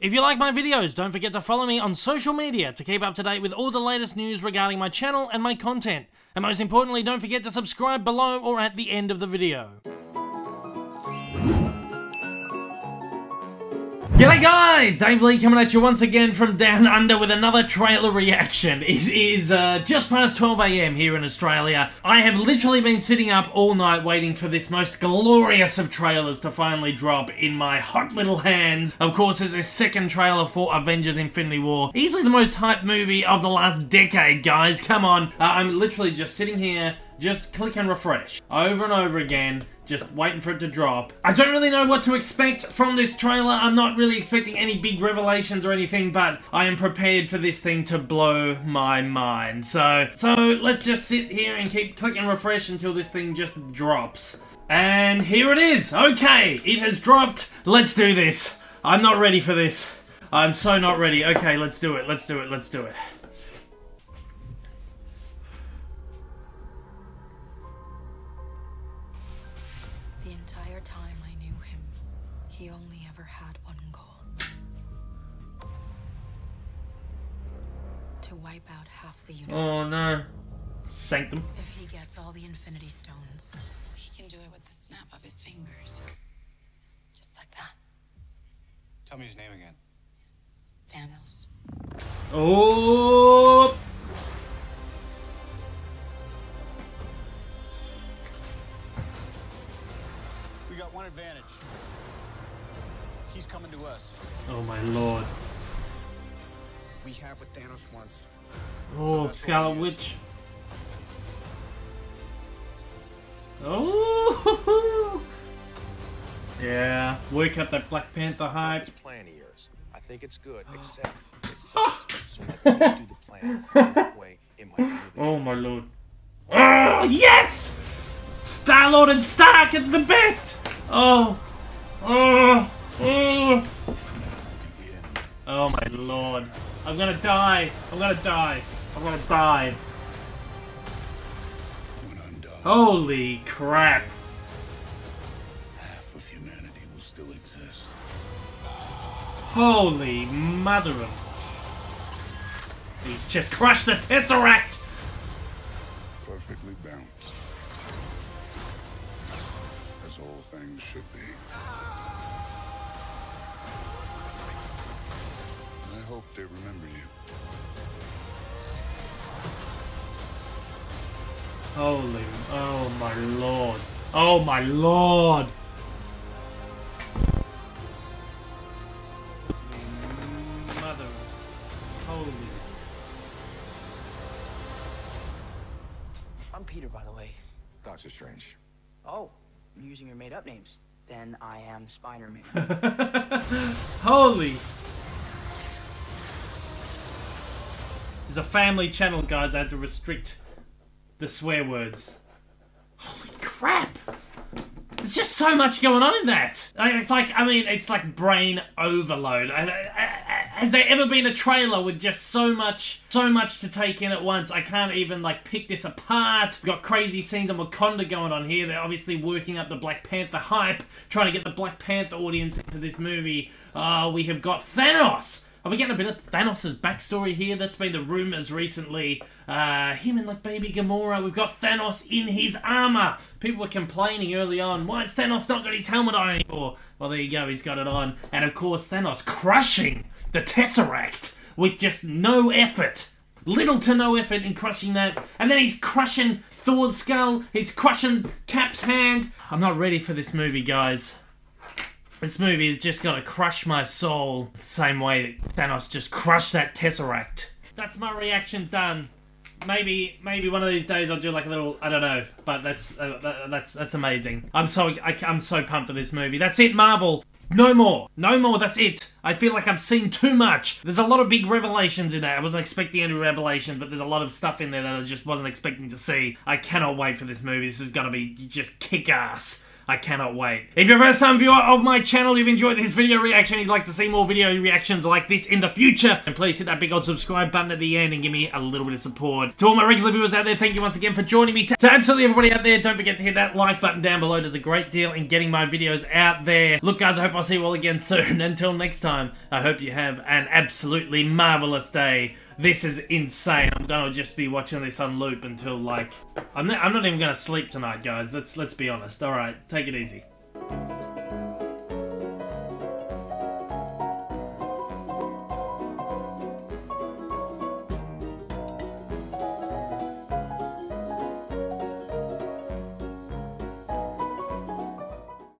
If you like my videos, don't forget to follow me on social media to keep up to date with all the latest news regarding my channel and my content. And most importantly, don't forget to subscribe below or at the end of the video. G'day guys! Dave Lee coming at you once again from Down Under with another trailer reaction. It is uh, just past 12am here in Australia. I have literally been sitting up all night waiting for this most glorious of trailers to finally drop in my hot little hands. Of course, there's a second trailer for Avengers Infinity War. Easily the most hyped movie of the last decade, guys. Come on. Uh, I'm literally just sitting here just click and refresh over and over again just waiting for it to drop. I don't really know what to expect from this trailer. I'm not really expecting any big revelations or anything, but I am prepared for this thing to blow my mind. So, so let's just sit here and keep click and refresh until this thing just drops. And here it is. Okay, it has dropped. Let's do this. I'm not ready for this. I'm so not ready. Okay, let's do it. Let's do it. Let's do it. He only ever had one goal. To wipe out half the universe. Oh no. Sanctum. If he gets all the Infinity Stones, he can do it with the snap of his fingers. Just like that. Tell me his name again. Thanos. Oh. We got one advantage. He's coming to us. Oh my lord. We have what Thanos wants. Oh, that's what Scarlet. Witch. Oh. Yeah, work up that Black Panther hype. This plan of yours. I think it's good, except it sucks. so let me do the plan. That way, it might really Oh my lord. Oh, yes! Star Lord and Stark, it's the best! Oh. Oh. Oh my lord. I'm gonna die. I'm gonna die. I'm gonna die. When I'm done, Holy crap. half of humanity will still exist. Holy mother of... He's just crushed the Tesseract! Perfectly balanced. As all things should be. Hope they remember you. Holy... Oh my lord. Oh my lord! Mother. Holy... I'm Peter, by the way. Doctor Strange. Oh, I'm using your made up names. Then I am Spider Man. Holy... It's a family channel, guys. I had to restrict the swear words. Holy crap! There's just so much going on in that. Like, I mean, it's like brain overload. Has there ever been a trailer with just so much, so much to take in at once? I can't even like pick this apart. We've got crazy scenes on Wakanda going on here. They're obviously working up the Black Panther hype, trying to get the Black Panther audience into this movie. Uh, we have got Thanos. Are we getting a bit of Thanos' backstory here? That's been the rumors recently. Uh, him and like baby Gamora. We've got Thanos in his armor. People were complaining early on, why has Thanos not got his helmet on anymore? Well, there you go, he's got it on. And of course, Thanos crushing the Tesseract with just no effort. Little to no effort in crushing that. And then he's crushing Thor's skull. He's crushing Cap's hand. I'm not ready for this movie, guys. This movie is just gonna crush my soul the same way that Thanos just crushed that Tesseract. That's my reaction done. Maybe, maybe one of these days I'll do like a little, I don't know, but that's uh, that, that's that's amazing. I'm so I, I'm so pumped for this movie. That's it, Marvel. No more, no more. That's it. I feel like I've seen too much. There's a lot of big revelations in there. I wasn't expecting any revelation, but there's a lot of stuff in there that I just wasn't expecting to see. I cannot wait for this movie. This is gonna be just kick ass. I cannot wait. If you're a first time viewer of my channel, you've enjoyed this video reaction, you'd like to see more video reactions like this in the future, and please hit that big old subscribe button at the end and give me a little bit of support. To all my regular viewers out there, thank you once again for joining me. To absolutely everybody out there, don't forget to hit that like button down below. Does a great deal in getting my videos out there. Look guys, I hope I'll see you all again soon. Until next time, I hope you have an absolutely marvelous day. This is insane. I'm gonna just be watching this on loop until like I'm not, I'm not even gonna sleep tonight, guys. Let's let's be honest. All right, take it easy.